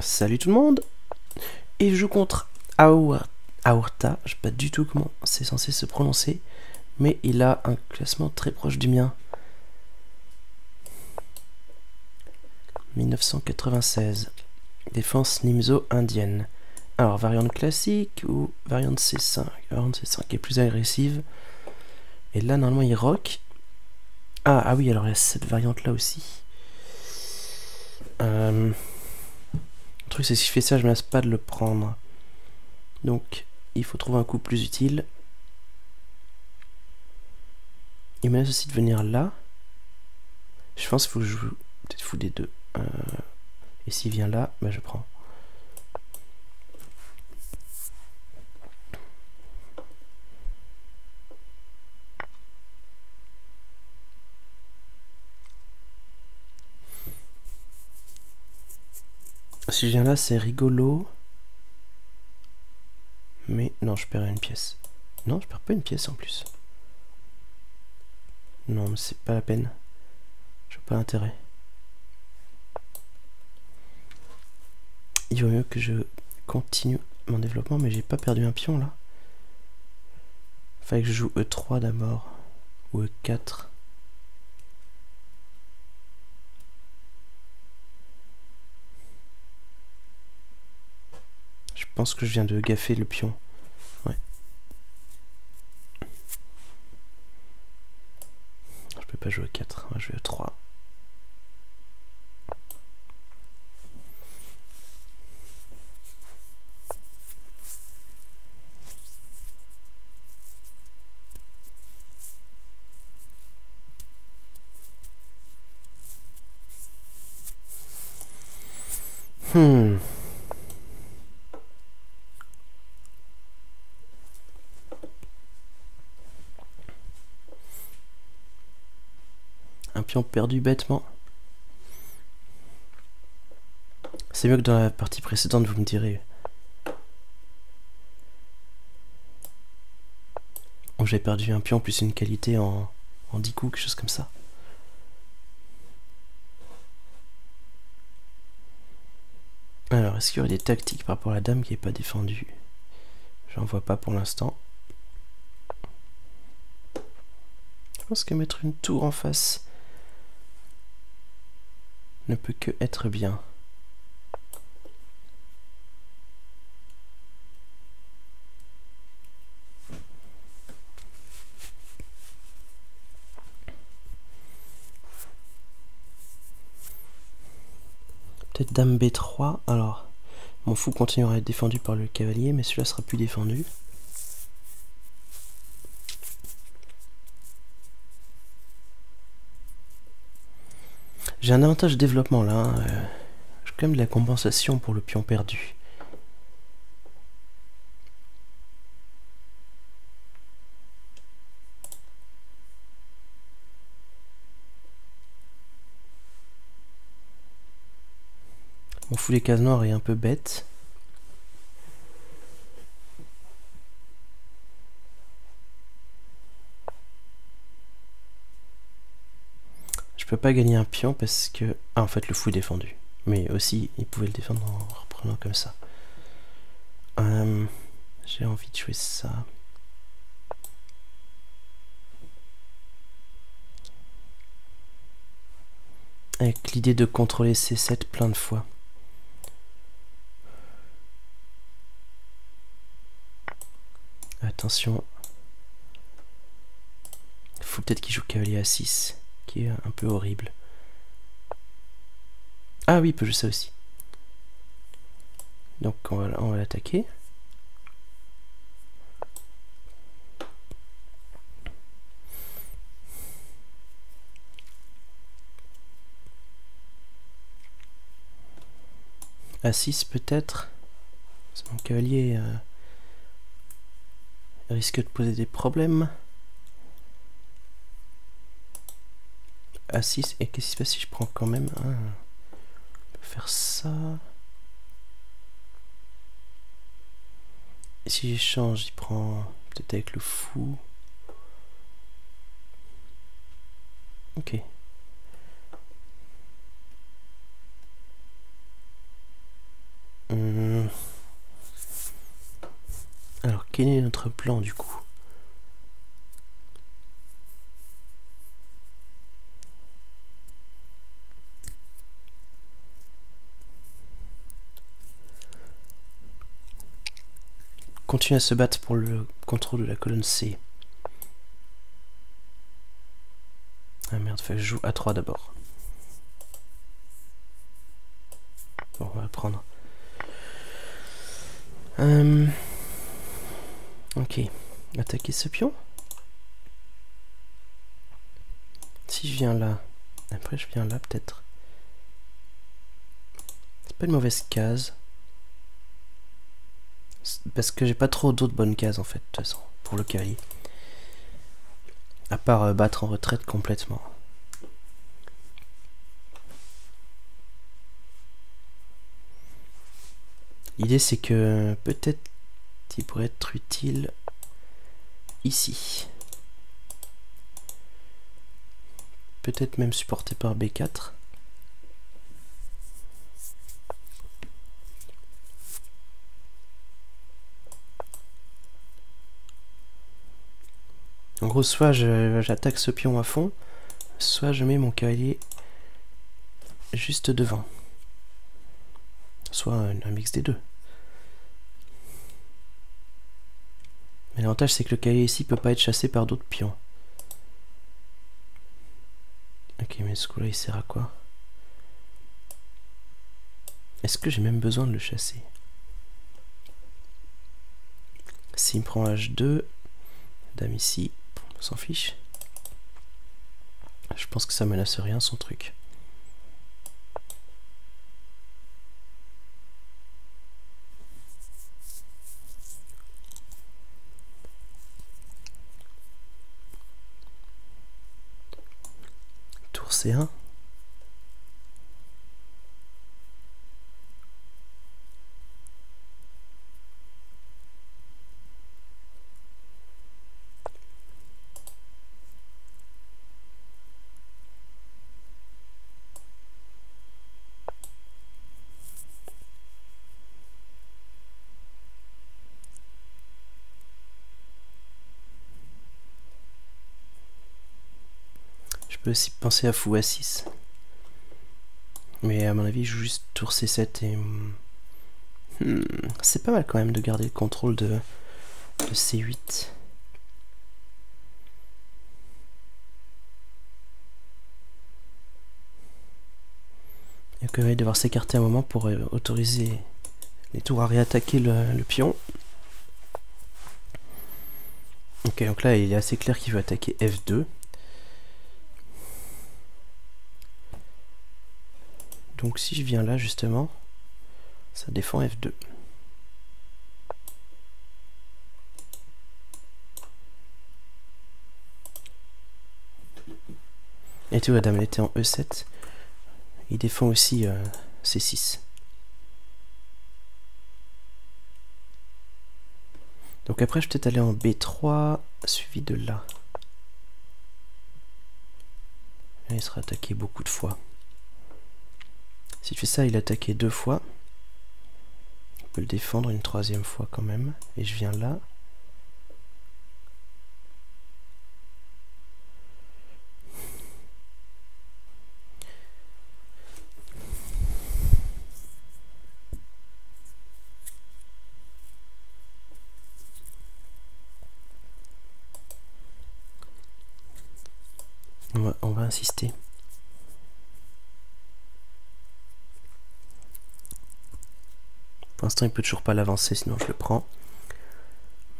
Salut tout le monde Et je joue contre Aorta, je sais pas du tout comment c'est censé se prononcer, mais il a un classement très proche du mien. 1996. Défense Nimzo indienne. Alors, variante classique ou variante C5 Variante C5 est plus agressive. Et là, normalement, il rock. Ah, ah oui, alors il y a cette variante là aussi. Euh, le truc, c'est si je fais ça, je me lasse pas de le prendre. Donc, il faut trouver un coup plus utile. Il me laisse aussi de venir là. Je pense qu'il faut que je peut-être fou des deux. Euh, et s'il vient là, bah je prends. Si je viens là, c'est rigolo. Mais non, je perds une pièce. Non, je perds pas une pièce en plus. Non, mais c'est pas la peine. Je pas intérêt. Il vaut mieux que je continue mon développement, mais j'ai pas perdu un pion là. Fallait que je joue E3 d'abord. Ou E4. Pense que je viens de gaffer le pion. Ouais. Je peux pas jouer 4, je vais à 3. Hmm. Ont perdu bêtement. C'est mieux que dans la partie précédente, vous me direz. Oh, j'ai perdu un pion plus une qualité en, en 10 coups, quelque chose comme ça. Alors, est-ce qu'il y aurait des tactiques par rapport à la dame qui n'est pas défendue? J'en vois pas pour l'instant. Je pense que mettre une tour en face ne peut que être bien. Peut-être dame B3. Alors, mon fou continuera à être défendu par le cavalier, mais celui-là sera plus défendu. J'ai un avantage de développement là. Hein, euh, j'ai quand même de la compensation pour le pion perdu. Mon foulet case noire est un peu bête. Peux pas gagner un pion parce que... Ah, en fait, le fou est défendu. Mais aussi, il pouvait le défendre en reprenant comme ça. Euh, j'ai envie de jouer ça. Avec l'idée de contrôler C7 plein de fois. Attention. Faut peut-être qu'il joue cavalier à 6 qui est un peu horrible. Ah oui, jouer ça aussi. Donc on va, on va l'attaquer. A 6 peut-être. Mon cavalier euh, risque de poser des problèmes. A6. Et qu'est-ce qui se passe si je prends quand même un... On peut faire ça. Et si j'échange, il prend peut-être avec le fou. Ok. Hmm. Alors, quel est notre plan du coup? Continue à se battre pour le contrôle de la colonne C. Ah merde, faut que je joue à 3 d'abord. Bon, on va prendre. Euh, ok. Attaquer ce pion. Si je viens là. Après je viens là peut-être. C'est pas une mauvaise case. Parce que j'ai pas trop d'autres bonnes cases en fait, de toute façon, pour le cavalier. À part euh, battre en retraite complètement. L'idée c'est que peut-être il pourrait être utile ici. Peut-être même supporté par B4. En gros, soit j'attaque ce pion à fond, soit je mets mon cavalier juste devant. Soit un mix des deux. Mais l'avantage c'est que le cavalier ici peut pas être chassé par d'autres pions. Ok, mais ce coup-là il sert à quoi? Est-ce que j'ai même besoin de le chasser? S'il me prend H2, dame ici, s'en fiche. Je pense que ça menace rien son truc. Tour C1. Je aussi penser à fou A6. Mais à mon avis, je joue juste tour C7 et... Hmm, c'est pas mal quand même de garder le contrôle de, de C8. Il va quand même devoir s'écarter un moment pour euh, autoriser les tours à réattaquer le pion. Ok, donc là, il est assez clair qu'il veut attaquer F2. Donc si je viens là justement, ça défend F2. Et tout, la dame elle était en E7. Il défend aussi euh, C6. Donc après je vais peut-être aller en B3 suivi de là. il sera attaqué beaucoup de fois. Si je fais ça, il attaquait deux fois. On peut le défendre une troisième fois quand même. Et je viens là. on va insister. Pour l'instant, il peut toujours pas l'avancer, sinon je le prends.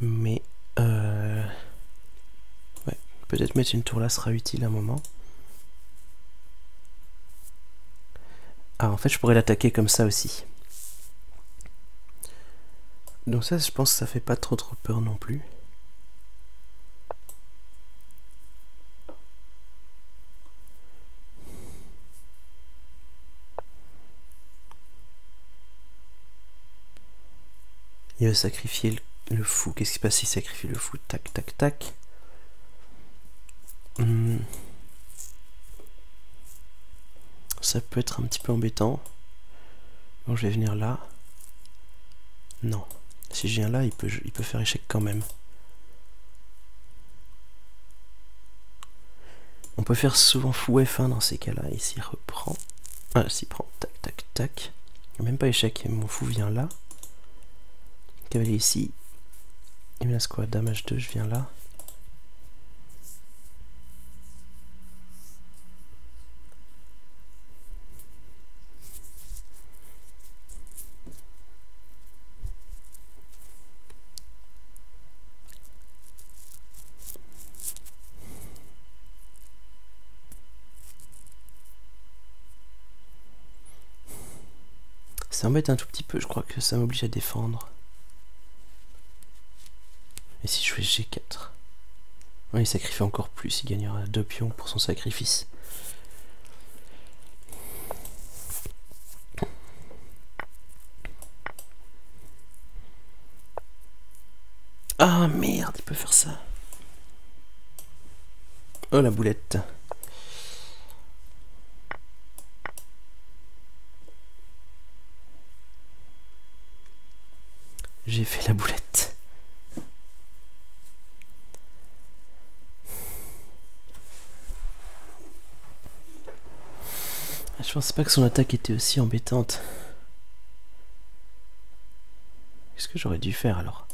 Mais euh, ouais, peut-être mettre une tour là sera utile à un moment. Ah, en fait, je pourrais l'attaquer comme ça aussi. Donc ça, je pense que ça fait pas trop trop peur non plus. Il va sacrifier le, fou. Qu'est-ce qui se passe s'il sacrifie le fou? Tac, tac, tac. Hmm. Ça peut être un petit peu embêtant. Bon, je vais venir là. Non. Si je viens là, il peut, il peut faire échec quand même. On peut faire souvent fou F1 dans ces cas-là. Ici, reprend. Ah, s'il prend. Tac, tac, tac. Même pas échec. Mon fou vient là. Cavalier ici. Il me laisse quoi Dame H2, je viens là. Ça m'embête un tout petit peu, je crois que ça m'oblige à défendre. Et si je fais G4 Il sacrifie encore plus, il gagnera deux pions pour son sacrifice. Ah merde, il peut faire ça. Oh la boulette. J'ai fait la boulette. Je pensais pas que son attaque était aussi embêtante. Qu'est-ce que j'aurais dû faire alors?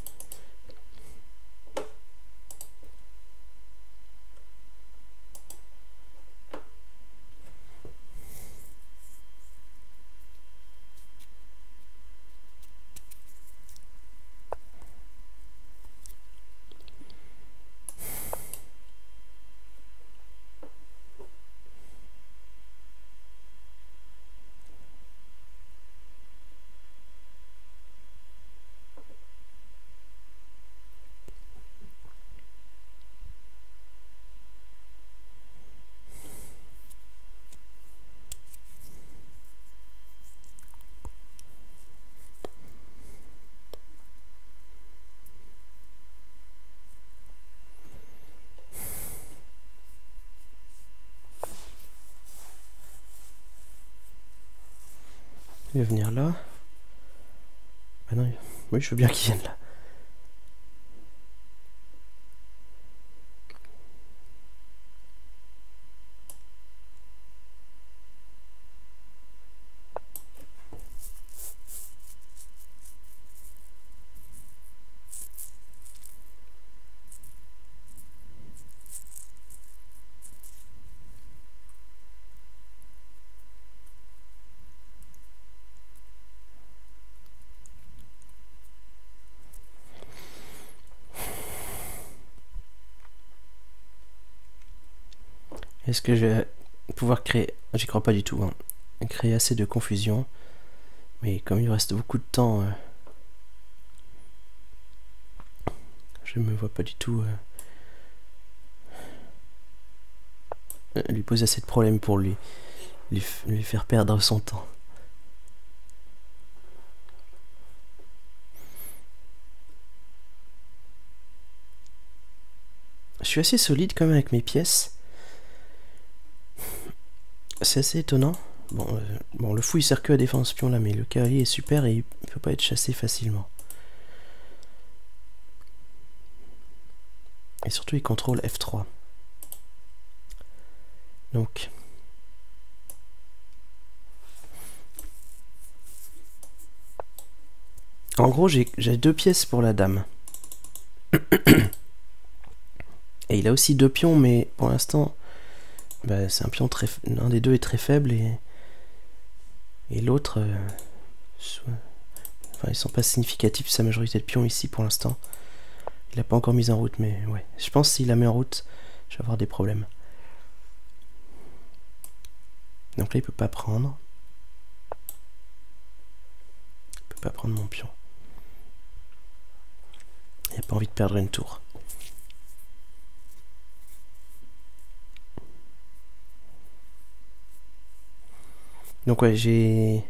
Venir là. Ah non, oui, je veux bien qu'il vienne là. Est-ce que je vais pouvoir créer... J'y crois pas du tout. Hein. Créer assez de confusion. Mais comme il reste beaucoup de temps... Euh, je me vois pas du tout... Euh, lui poser assez de problèmes pour lui, lui, lui faire perdre son temps. Je suis assez solide quand même avec mes pièces. C'est assez étonnant. Bon, euh, bon, le fou il sert que à défendre ce pion là, mais le cavalier est super et il peut pas être chassé facilement. Et surtout il contrôle F3. Donc... En gros, j'ai deux pièces pour la dame. Et il a aussi deux pions, mais pour l'instant, bah, c'est un pion très. L'un des deux est très faible et. Et l'autre. Euh, enfin, ils sont pas significatifs, sa majorité de pions ici pour l'instant. Il a pas encore mis en route, mais ouais. Je pense s'il la met en route, je vais avoir des problèmes. Donc là, il peut pas prendre. Il peut pas prendre mon pion. Il a pas envie de perdre une tour. Donc ouais, j'ai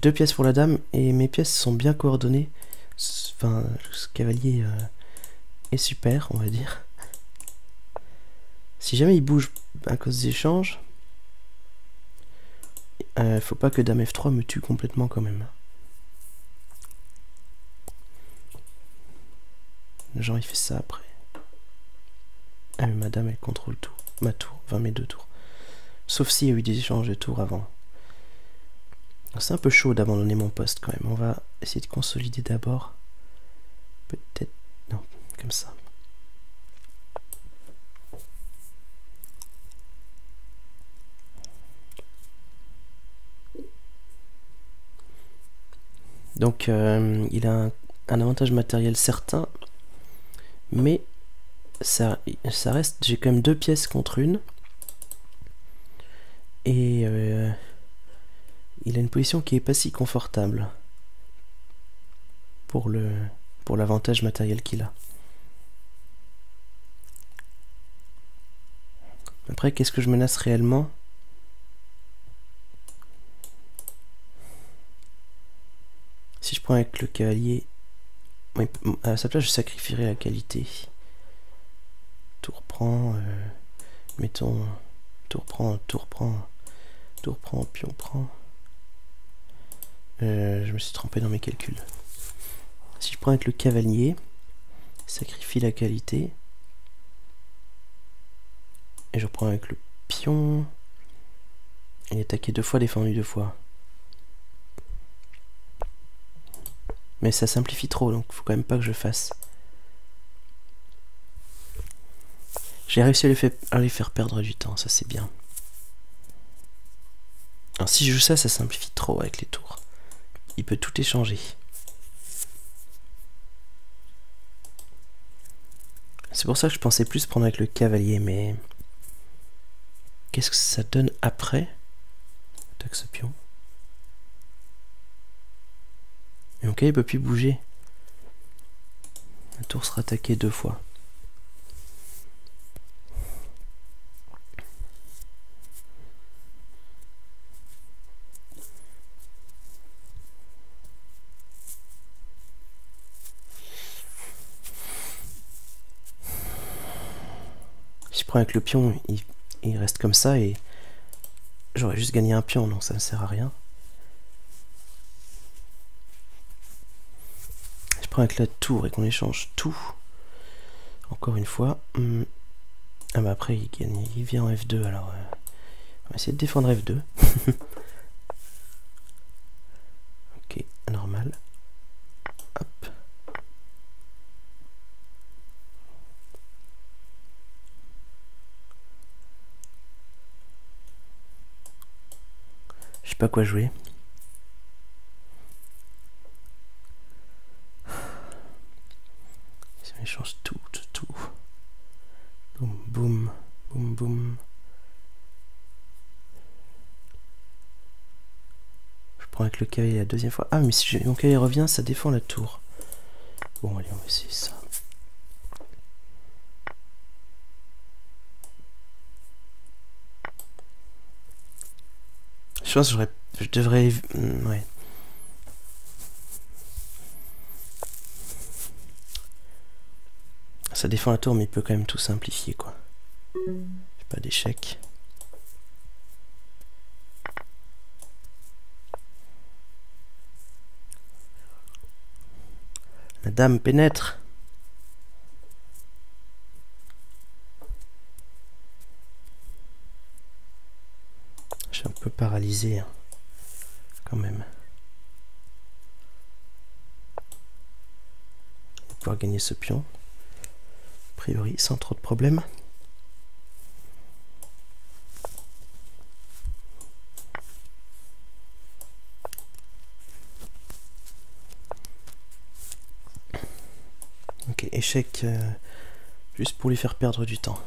deux pièces pour la dame et mes pièces sont bien coordonnées. Enfin, ce cavalier euh, est super, on va dire. Si jamais il bouge à cause des échanges, euh, faut pas que dame F3 me tue complètement quand même. Genre il fait ça après. Ah mais madame elle contrôle tout. Ma tour, enfin mes deux tours. Sauf s'il y a eu des échanges de tours avant. C'est un peu chaud d'abandonner mon poste quand même. On va essayer de consolider d'abord. Peut-être... Non, comme ça. Donc euh, il a un, avantage matériel certain, mais ça, ça reste, j'ai quand même deux pièces contre une. Et euh, il a une position qui est pas si confortable pour le pour l'avantage matériel qu'il a. Après, qu'est-ce que je menace réellement? Si je prends avec le cavalier, à sa place, je sacrifierai la qualité. Tour prend, euh, mettons, tour prend, tour prend, tour prend, pion prend. Euh, je me suis trompé dans mes calculs. Si je prends avec le cavalier, sacrifie la qualité. Et je reprends avec le pion. Il est attaqué deux fois, défendu deux fois. Mais ça simplifie trop, donc faut quand même pas que je fasse. J'ai réussi à les, faire perdre du temps, ça c'est bien. Alors si je joue ça, ça simplifie trop avec les tours. Il peut tout échanger. C'est pour ça que je pensais plus prendre avec le cavalier, mais... Qu'est-ce que ça donne après Attaque ce pion. Et ok, il peut plus bouger. La tour sera attaquée deux fois. Je prends avec le pion, il, reste comme ça et j'aurais juste gagné un pion, donc ça ne sert à rien. avec la tour et qu'on échange tout, encore une fois, hmm. ah bah après il, il vient en F2 alors euh, on va essayer de défendre F2. ok, normal. Hop. Je sais pas quoi jouer. change tout, tout, Boum, boum, boum, boum. Je prends avec le cavalier la deuxième fois. Ah, mais si mon cavalier revient, ça défend la tour. Bon, allez, on va essayer ça. Je pense que je devrais... Hmm, ouais. Ça défend la tour, mais il peut quand même tout simplifier, quoi. Pas d'échec. La dame pénètre. Je suis un peu paralysé, hein, quand même. On va pouvoir gagner ce pion priori sans trop de problèmes. Ok, échec euh, juste pour lui faire perdre du temps.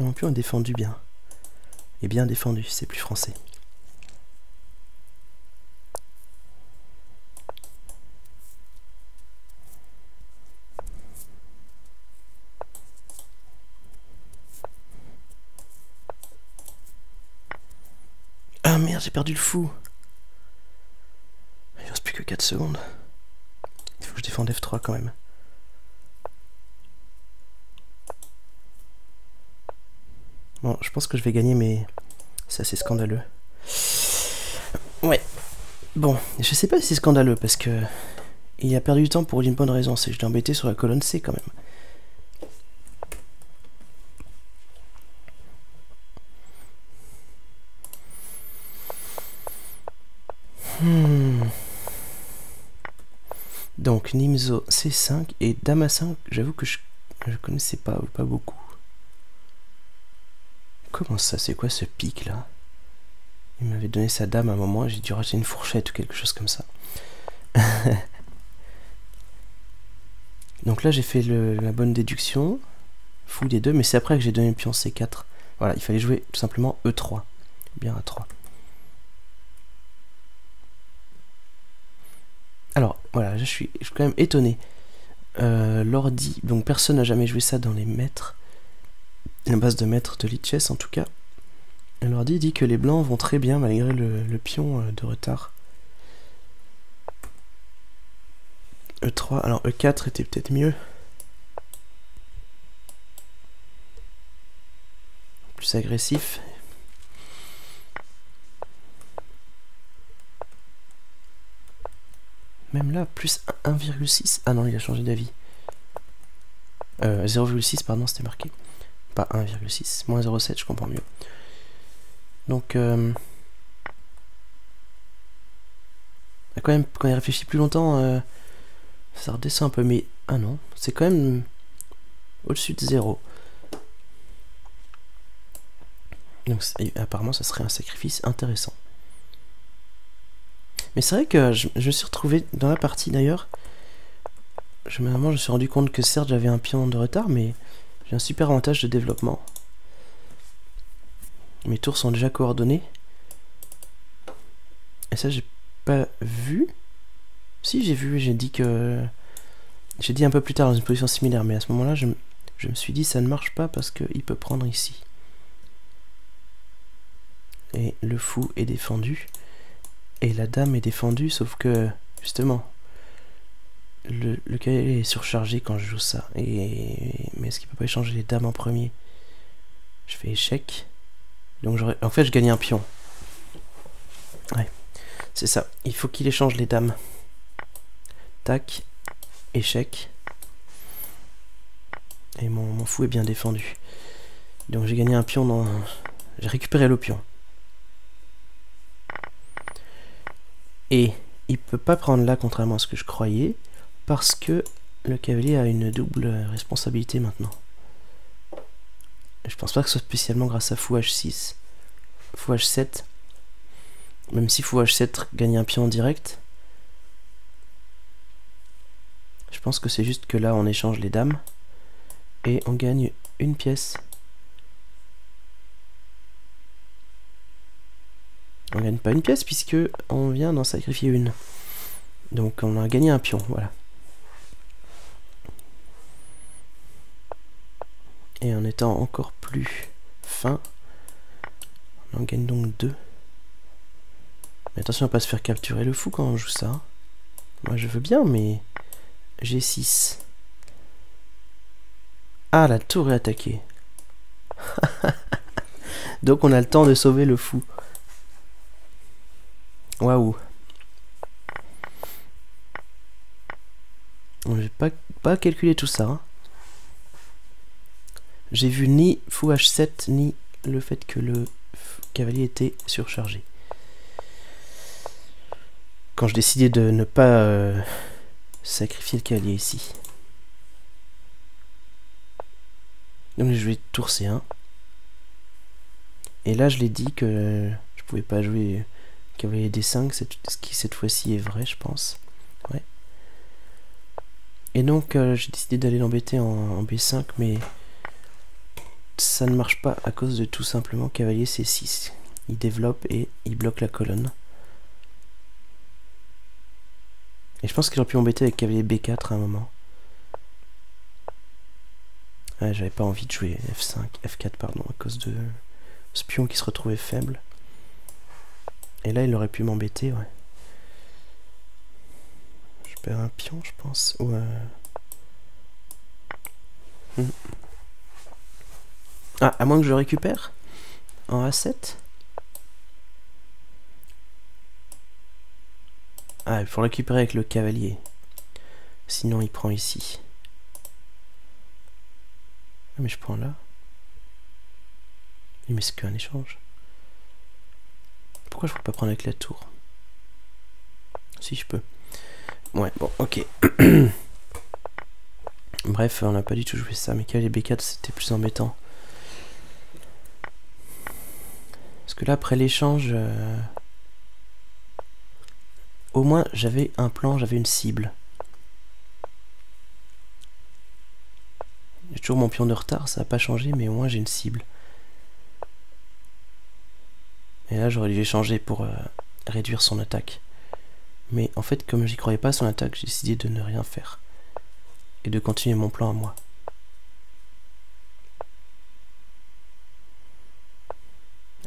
Non on a défendu bien. Et bien défendu, c'est plus français. j'ai perdu le fou. Il reste plus que 4 secondes. Il faut que je défende F3 quand même. Je pense que je vais gagner, mais c'est assez scandaleux. Ouais. Bon, je sais pas si c'est scandaleux parce que il a perdu du temps pour une bonne raison, c'est que je l'ai embêté sur la colonne C quand même. Hmm. Donc Nimzo C5 et Dame 5, j'avoue que je, je connaissais pas, pas beaucoup. Comment ça, c'est quoi ce pic là? Il m'avait donné sa dame à un moment, j'ai dû racheter une fourchette ou quelque chose comme ça. Donc là j'ai fait la bonne déduction, fou des deux, mais c'est après que j'ai donné le pion C4. Voilà, il fallait jouer tout simplement E3, bien A3. Alors, voilà, je suis, quand même étonné. Euh, L'ordi, donc personne n'a jamais joué ça dans les maîtres. La base de maître de Lichess en tout cas. L'ordi dit que les blancs vont très bien malgré le, pion euh, de retard. E3, alors E4 était peut-être mieux. Plus agressif, Même là, plus 1,6. Ah non, il a changé d'avis. Euh, 0,6, pardon, c'était marqué. Pas 1,6. Moins 0,7, je comprends mieux. Donc, euh, quand même, quand il réfléchit plus longtemps, euh, ça redescend un peu. Mais, ah non, c'est quand même au-dessus de 0. Donc, apparemment, ça serait un sacrifice intéressant. Mais c'est vrai que je, me suis retrouvé dans la partie d'ailleurs. Je, je me suis rendu compte que certes j'avais un pion de retard, mais j'ai un super avantage de développement. Mes tours sont déjà coordonnés. Et ça j'ai pas vu. Si j'ai vu, j'ai dit que... J'ai dit un peu plus tard dans une position similaire, mais à ce moment-là je, je me suis dit ça ne marche pas parce qu'il peut prendre ici. Et le fou est défendu. Et la dame est défendue, sauf que, justement, le, le est surchargé quand je joue ça. Mais est-ce qu'il peut pas échanger les dames en premier? Je fais échec. Donc. En fait, je gagne un pion. Ouais, c'est ça. Il faut qu'il échange les dames. Tac, échec. Et mon, mon fou est bien défendu. Donc j'ai gagné un pion dans... J'ai récupéré le pion. Et il peut pas prendre là, contrairement à ce que je croyais, parce que le cavalier a une double responsabilité maintenant. Je pense pas que ce soit spécialement grâce à fou h6. Fou h7. Même si fou h7 gagne un pion en direct. Je pense que c'est juste que là on échange les dames. Et on gagne une pièce. On gagne pas une pièce puisque on vient d'en sacrifier une. Donc on a gagné un pion, voilà. Et en étant encore plus fin, on en gagne donc deux. Mais attention à pas se faire capturer le fou quand on joue ça. Moi je veux bien, mais j'ai 6. Ah, la tour est attaquée. donc on a le temps de sauver le fou. Waouh. J'ai pas, pas calculé tout ça. Hein. J'ai vu ni fou H7 ni le fait que le cavalier était surchargé. Quand je décidais de ne pas euh, sacrifier le cavalier ici. Donc je vais tour C1. Et là je l'ai dit que je pouvais pas jouer cavalier D5, ce qui cette fois-ci est vrai, je pense. Ouais. Et donc, euh, j'ai décidé d'aller l'embêter en, B5, mais ça ne marche pas à cause de tout simplement cavalier C6. Il développe et il bloque la colonne. Et je pense qu'il aurait pu embêter avec cavalier B4 à un moment. Ouais, j'avais pas envie de jouer F5, F4 pardon, à cause de ce pion qui se retrouvait faible. Et là, il aurait pu m'embêter, ouais. Je perds un pion, je pense. Ou euh, hmm. Ah, à moins que je récupère en A7. Ah, il faut récupérer avec le cavalier. Sinon, il prend ici. Ah, mais je prends là. Mais c'est qu'un échange. Pourquoi je peux pas prendre avec la tour? Si je peux. Ouais, bon, ok. Bref, on n'a pas du tout joué ça. Mais les B4, c'était plus embêtant. Parce que là, après l'échange... Euh, au moins, j'avais un plan, j'avais une cible. J'ai toujours mon pion de retard, ça n'a pas changé, mais au moins j'ai une cible. Et là, j'aurais dû échanger pour euh, réduire son attaque. Mais en fait, comme j'y croyais pas à son attaque, j'ai décidé de ne rien faire. Et de continuer mon plan à moi.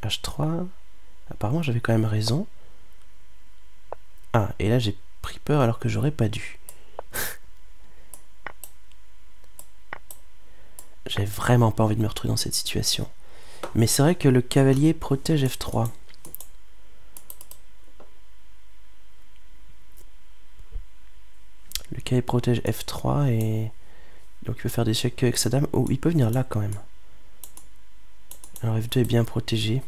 H3. Apparemment, j'avais quand même raison. Ah, et là, j'ai pris peur alors que j'aurais pas dû. J'ai vraiment pas envie de me retrouver dans cette situation. Mais c'est vrai que le cavalier protège F3. Le cavalier protège F3 et... Donc il peut faire des chèques avec sa dame. Oh, il peut venir là quand même. Alors F2 est bien protégé.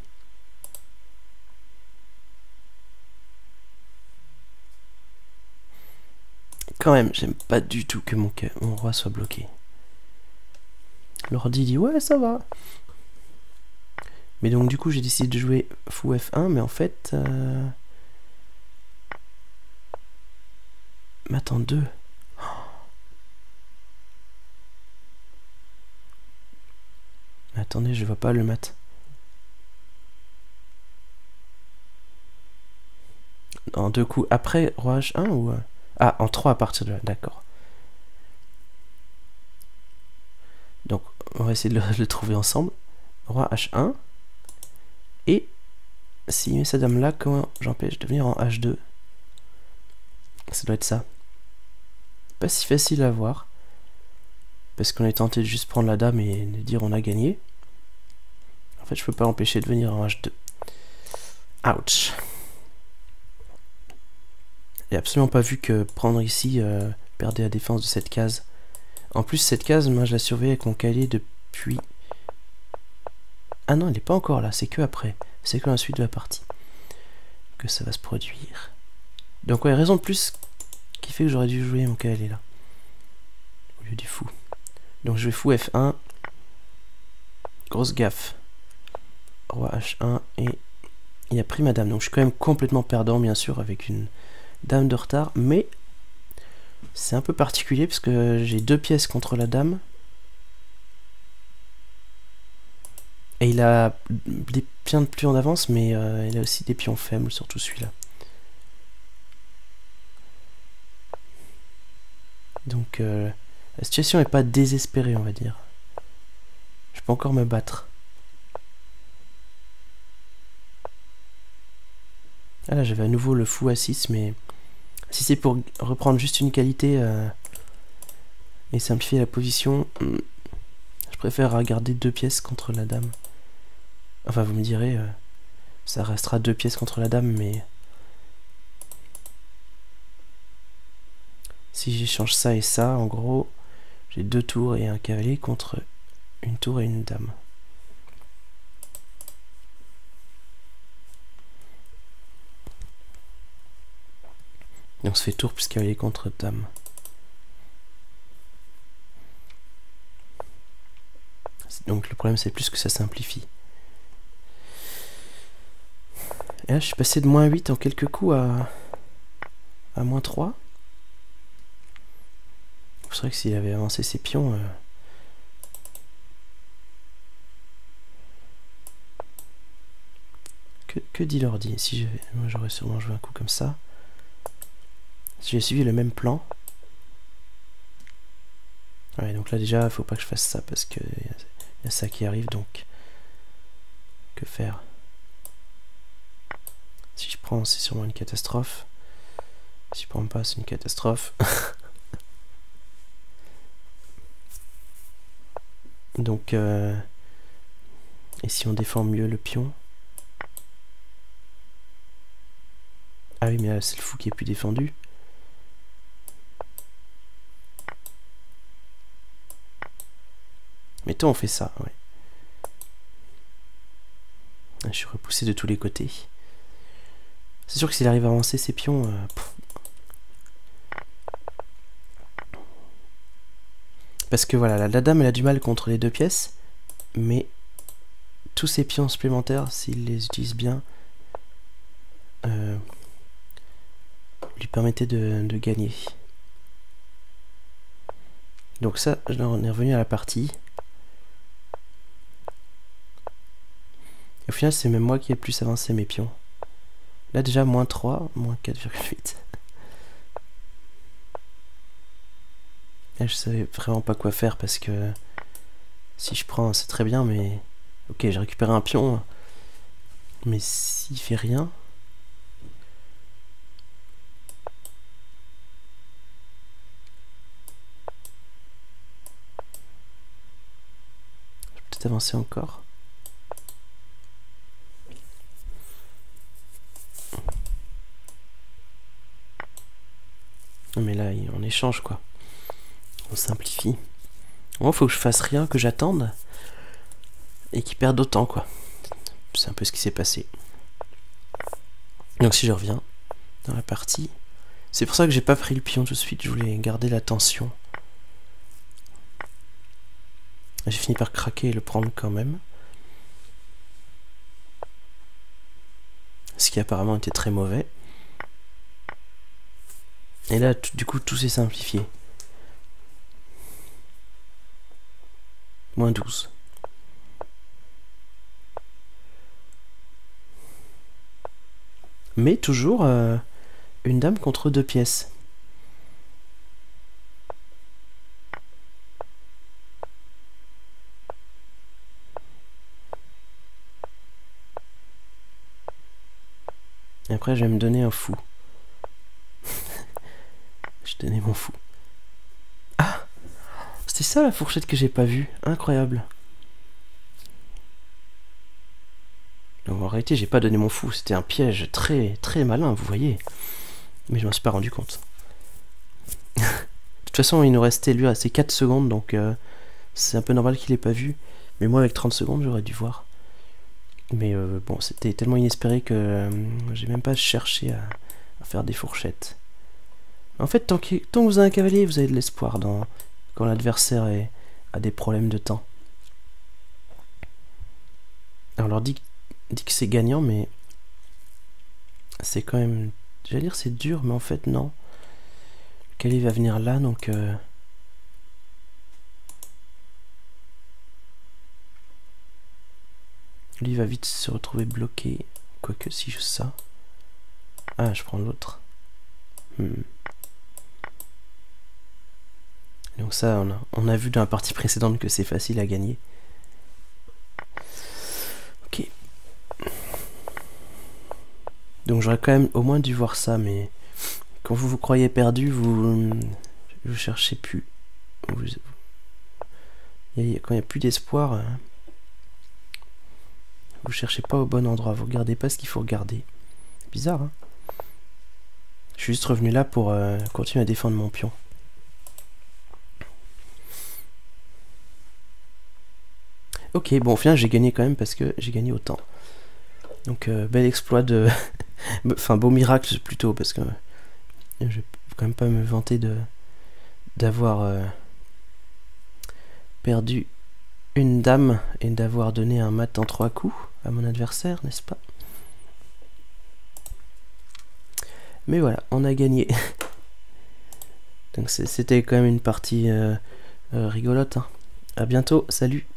Quand même, j'aime pas du tout que mon, roi soit bloqué. L'ordi dit ouais ça va. Mais donc du coup j'ai décidé de jouer fou F1 mais en fait... Euh... Mat en 2. Attendez je vois pas le mat. En deux coups après roi H1 ou... Euh, ah en 3 à partir de là, d'accord. Donc on va essayer de le, trouver ensemble. Roi H1. Et s'il met sa dame là, comment j'empêche de venir en H2 Ça doit être ça. Pas si facile à voir. Parce qu'on est tenté de juste prendre la dame et de dire on a gagné. En fait, je peux pas l'empêcher de venir en H2. Ouch. J'ai absolument pas vu que prendre ici euh, perdait la défense de cette case. En plus, cette case, moi, je la surveille avec mon calier depuis... Ah non, il n'est pas encore là, c'est que après. C'est que la suite de la partie que ça va se produire. Donc ouais, raison de plus qui fait que j'aurais dû jouer mon calier là. Au lieu du fou. Donc je vais fou F1. Grosse gaffe. Roi H1 et il a pris ma dame. Donc je suis quand même complètement perdant bien sûr avec une dame de retard. Mais c'est un peu particulier parce que j'ai deux pièces contre la dame. Et il a des pions de plus en avance, mais euh, il a aussi des pions faibles, surtout celui-là. Donc euh, la situation n'est pas désespérée, on va dire. Je peux encore me battre. Ah là, j'avais à nouveau le fou à 6, mais si c'est pour reprendre juste une qualité euh, et simplifier la position, hmm, je préfère regarder deux pièces contre la dame. Enfin, vous me direz, euh, ça restera deux pièces contre la dame, mais... Si j'échange ça et ça, en gros, j'ai deux tours et un cavalier contre une tour et une dame. Et on se fait tour puisqu'elle est contre dame. Donc le problème c'est plus que ça simplifie. Et là je suis passé de moins 8 en quelques coups à, à moins 3. C'est vrai que s'il avait avancé ses pions... Euh, que, que dit l'ordi? Si j'aurais sûrement joué un coup comme ça. Si j'ai suivi le même plan. Ouais, donc là déjà, faut pas que je fasse ça parce que y, a ça qui arrive, donc que faire? Si je prends, c'est sûrement une catastrophe. Si je prends pas, c'est une catastrophe. donc, euh, et si on défend mieux le pion? Ah oui, mais là, c'est le fou qui est plus défendu. Mettons, on fait ça, ouais. Ah, je suis repoussé de tous les côtés. C'est sûr que s'il arrive à avancer ses pions... Euh, Parce que voilà, la, dame elle a du mal contre les deux pièces, mais tous ces pions supplémentaires, s'il les utilise bien, euh, lui permettaient de, gagner. Donc ça, on est revenu à la partie. Final, c'est même moi qui ai plus avancé mes pions. Là déjà, moins 3, moins 4,8. Là, je savais vraiment pas quoi faire parce que si je prends, c'est très bien, mais ok, j'ai récupéré un pion, mais s'il fait rien. Je vais peut-être avancer encore. Mais là, on échange quoi. On simplifie. Moi, faut que je fasse rien, que j'attende. Et qu'il perde autant, quoi. C'est un peu ce qui s'est passé. Donc si je reviens dans la partie... C'est pour ça que j'ai pas pris le pion tout de suite, je voulais garder la tension. J'ai fini par craquer et le prendre quand même. Ce qui apparemment était très mauvais. Et là, du coup, tout s'est simplifié. Moins 12. Mais toujours euh, une dame contre deux pièces. Après, je vais me donner un fou. Je mon fou. C'est ça la fourchette que j'ai pas vue. Incroyable. Donc en réalité, j'ai pas donné mon fou. C'était un piège très très malin, vous voyez. Mais je m'en suis pas rendu compte. de toute façon, il nous restait lui ces 4 secondes, donc euh, c'est un peu normal qu'il ait pas vu. Mais moi, avec 30 secondes, j'aurais dû voir. Mais euh, bon, c'était tellement inespéré que euh, j'ai même pas cherché à, faire des fourchettes. En fait, tant que, vous avez un cavalier, vous avez de l'espoir dans, quand l'adversaire a des problèmes de temps. Alors, on leur dit, que c'est gagnant, mais c'est quand même. J'allais dire c'est dur, mais en fait, non. Kali va venir là, donc. Euh, lui va vite se retrouver bloqué. Quoique, si je ça. Ah, je prends l'autre. Hmm. Donc ça, on a, vu dans la partie précédente que c'est facile à gagner. Ok. Donc j'aurais quand même au moins dû voir ça, mais quand vous vous croyez perdu, vous vous cherchez plus. quand il n'y a plus d'espoir, hein, vous cherchez pas au bon endroit, vous regardez pas ce qu'il faut regarder. Bizarre, hein Je suis juste revenu là pour euh, continuer à défendre mon pion. Ok, bon, au j'ai gagné quand même parce que j'ai gagné autant. Donc, euh, bel exploit de. enfin, beau miracle plutôt, parce que je vais quand même pas me vanter d'avoir euh, perdu une dame et d'avoir donné un mat en trois coups à mon adversaire, n'est-ce pas? Mais voilà, on a gagné. Donc c'était quand même une partie euh, rigolote. Hein. A bientôt, salut